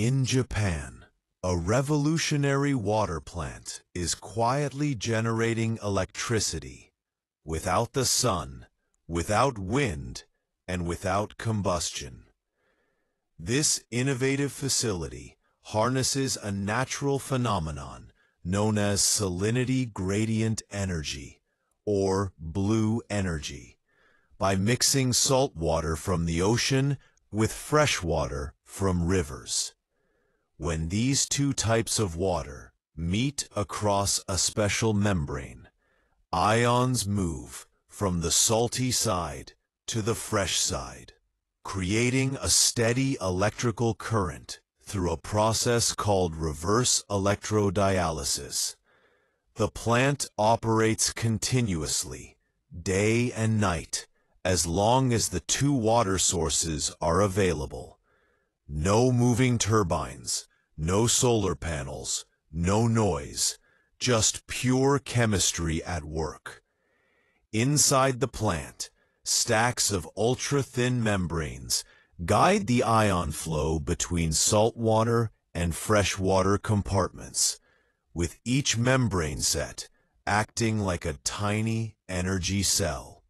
In Japan, a revolutionary water plant is quietly generating electricity without the sun, without wind, and without combustion. This innovative facility harnesses a natural phenomenon known as salinity gradient energy, or blue energy, by mixing salt water from the ocean with fresh water from rivers. When these two types of water meet across a special membrane, ions move from the salty side to the fresh side, creating a steady electrical current through a process called reverse electrodialysis. The plant operates continuously, day and night, as long as the two water sources are available. No moving turbines, no solar panels, no noise, just pure chemistry at work. Inside the plant, stacks of ultra-thin membranes guide the ion flow between saltwater and freshwater compartments, with each membrane set acting like a tiny energy cell.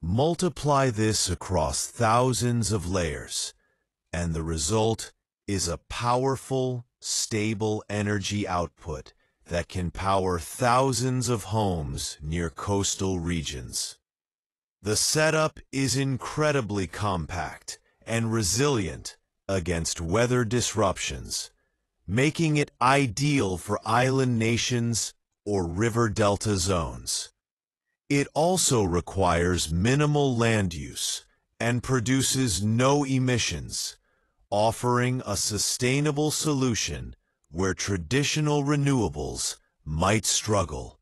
Multiply this across thousands of layers, and the result is a powerful, stable energy output that can power thousands of homes near coastal regions. The setup is incredibly compact and resilient against weather disruptions, making it ideal for island nations or river delta zones. It also requires minimal land use and produces no emissions, offering a sustainable solution where traditional renewables might struggle.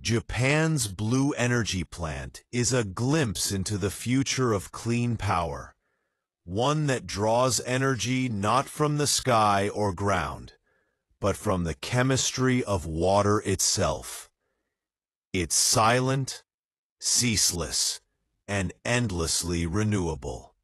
Japan's Blue Energy Plant is a glimpse into the future of clean power, one that draws energy not from the sky or ground, but from the chemistry of water itself. It's silent, ceaseless, and endlessly renewable.